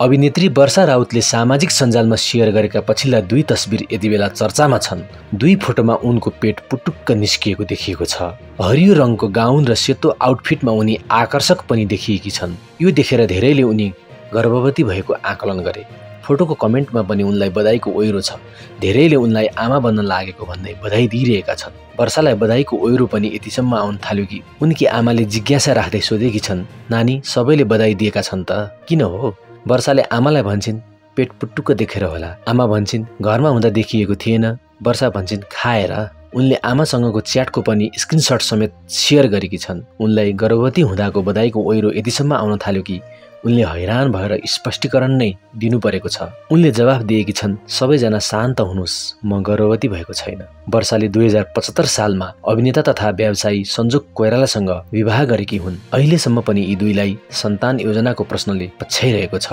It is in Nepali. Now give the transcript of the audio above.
अभिनेत्री वर्षा राउतले सामाजिक सञ्जालमा सेयर गरेका पछिल्ला दुई तस्बिर यति बेला चर्चामा छन्। दुई फोटोमा उनको पेट पुटुक्क निस्किएको देखिएको छ। हरियो रङको गाउन र सेतो आउटफिटमा उनी आकर्षक पनि देखिएकी छन्। यो देखेर धेरैले उनी गर्भवती भएको आकलन गरे। फोटोको कमेन्टमा पनि उनलाई बधाईको ओइरो छ। धेरैले उनलाई आमा बन्न लागेको भन्दै बधाई दिइरहेका छन्। वर्षालाई बधाईको ओइरो पनि यतिसम्म आउन थाल्यो कि उनकी आमाले जिज्ञासा राख्दै सोधेकी छन् नानी सबैले बधाई दिएका छन् त। किन हो? वर्षाले आमालाई भन्छन् पेट पुट्टुक्क देखेर होला। आमा भन्छन् घरमा हुँदा देखिएको थिएन। वर्षा भन्छन् खाएर। उनले आमासँगको च्याटको पनि स्क्रिनसट समेत सेयर गरेकी छन्। उनलाई गर्भवती हुँदाको बधाईको ओइरो यतिसम्म आउन थाल्यो कि उनले हैरान भएर स्पष्टीकरण नै दिनु परेको छ। उनले जवाफ दिएकी छन् सबैजना शान्त हुनुहोस् म गर्भवती भएको छैन। वर्षाले दुई हजार पचहत्तर सालमा अभिनेता तथा व्यवसायी सञ्जोग कोइरालासँग विवाह गरेकी हुन्। अहिलेसम्म पनि यी दुईलाई सन्तान योजनाको प्रश्नले पछ्याइरहेको छ।